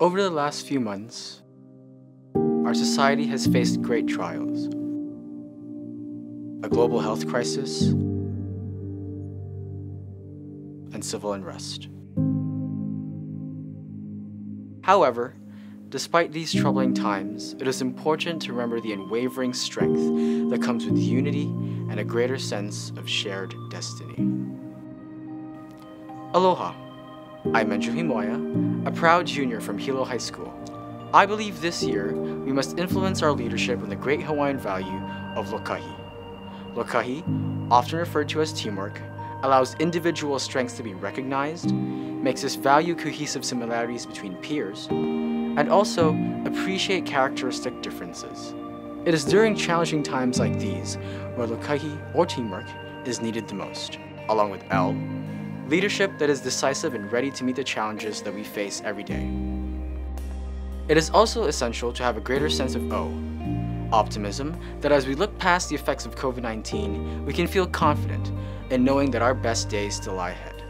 Over the last few months, our society has faced great trials. A global health crisis and civil unrest. However, despite these troubling times, it is important to remember the unwavering strength that comes with unity and a greater sense of shared destiny. Aloha. I'm Enjl Himoya, a proud junior from Hilo High School. I believe this year we must influence our leadership in the great Hawaiian value of lokahi. Lokahi, often referred to as teamwork, allows individual strengths to be recognized, makes us value cohesive similarities between peers, and also appreciate characteristic differences. It is during challenging times like these where lokahi or teamwork is needed the most, along with L, leadership that is decisive and ready to meet the challenges that we face every day. It is also essential to have a greater sense of O, optimism that as we look past the effects of COVID-19, we can feel confident in knowing that our best days still lie ahead.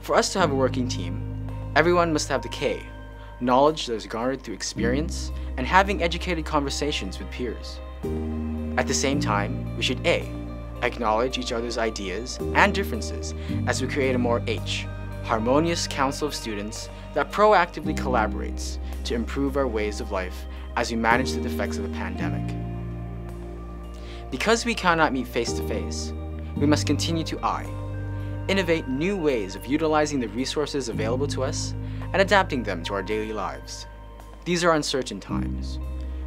For us to have a working team, everyone must have the K, knowledge that is garnered through experience and having educated conversations with peers. At the same time, we should A, acknowledge each other's ideas and differences as we create a more H, harmonious council of students that proactively collaborates to improve our ways of life as we manage the effects of the pandemic. Because we cannot meet face to face, we must continue to I, innovate new ways of utilizing the resources available to us and adapting them to our daily lives. These are uncertain times,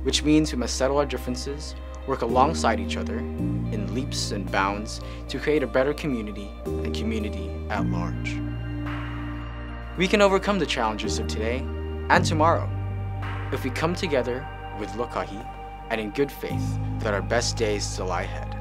which means we must settle our differences, work alongside each other in leaps and bounds to create a better community and community at large. We can overcome the challenges of today and tomorrow if we come together with lokahi and in good faith that our best days still lie ahead.